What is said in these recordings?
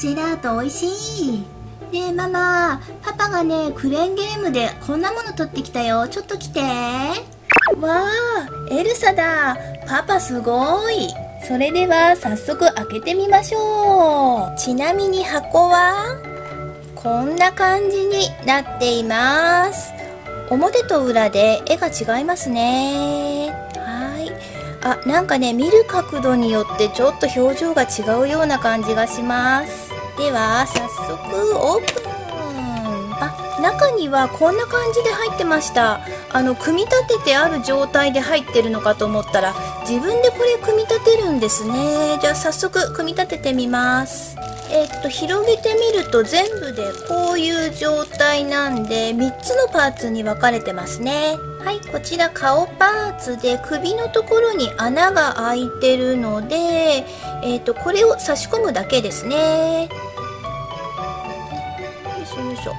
ジェラート美味しい。ねえママ、パパがね、クレーンゲームでこんなもの取ってきたよ。ちょっと来て。わあ、エルサだ。パパすごい。それでは早速開けてみましょう。ちなみに箱は、こんな感じになっています。表と裏で絵が違いますね。はい。あ、なんかね、見る角度によってちょっと表情が違うような感じがします。では、早速オープン。あ、中にはこんな感じで入ってました。あの、組み立ててある状態で入ってるのかと思ったら、自分でこれ組み立てるんですね。じゃあ早速組み立ててみます。えっと広げてみると全部でこういう状態なんで3つのパーツに分かれてますねはいこちら顔パーツで首のところに穴が開いてるのでえっとこれを差し込むだけですねしょよいしょ。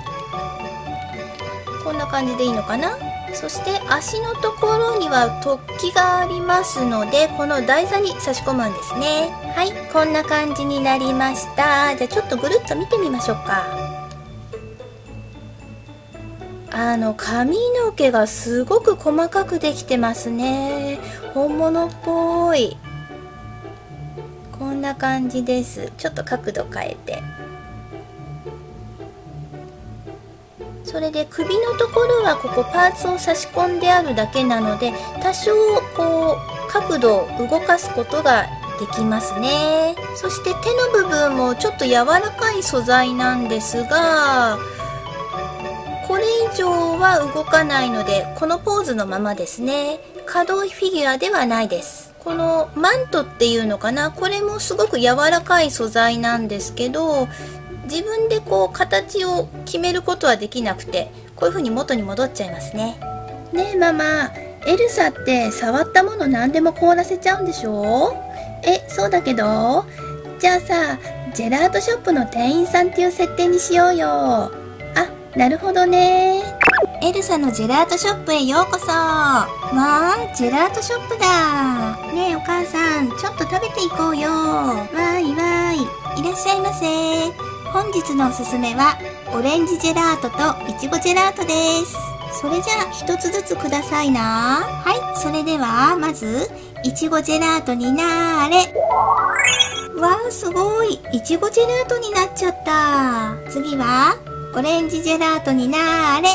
こんな感じでいいのかな？そして足のところには突起がありますのでこの台座に差し込むんですね。はいこんな感じになりました。じゃあちょっとぐるっと見てみましょうか。あの髪の毛がすごく細かくできてますね。本物っぽい。こんな感じです。ちょっと角度変えて。それで首のところはここパーツを差し込んであるだけなので多少こう角度を動かすことができますね。そして手の部分もちょっと柔らかい素材なんですがこれ以上は動かないのでこのポーズのままですね。可動フィギュアではないです。このマントっていうのかな？これもすごく柔らかい素材なんですけど自分でこう形を決めることはできなくてこういう風に元に戻っちゃいますね。ねえママ。エルサって触ったもの何でも凍らせちゃうんでしょ？えそうだけど。じゃあさジェラートショップの店員さんっていう設定にしようよ。あなるほどね。エルサのジェラートショップへようこそ。わあジェラートショップだ。ねえお母さんちょっと食べていこうよ。わーいわーい。いらっしゃいませ。本日のおすすめはオレンジジェラートといちごジェラートです。それじゃあ一つずつくださいな。はいそれではまずいちごジェラートになーれ。わーすごい。いちごジェラートになっちゃった。次はオレンジジェラートになーれ。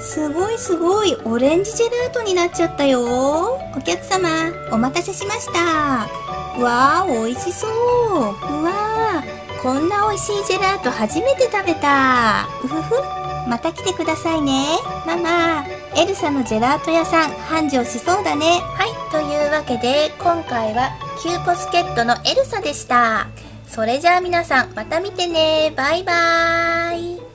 すごいすごい。オレンジジェラートになっちゃったよ。お客様お待たせしました。わー美味しそう。うわーこんな美味しいジェラート初めて食べた。うふふ。また来てくださいね。ママ。エルサのジェラート屋さん。繁盛しそうだね。はい。というわけで今回はキューポスケットのエルサでした。それじゃあ皆さんまた見てね。バイバーイ。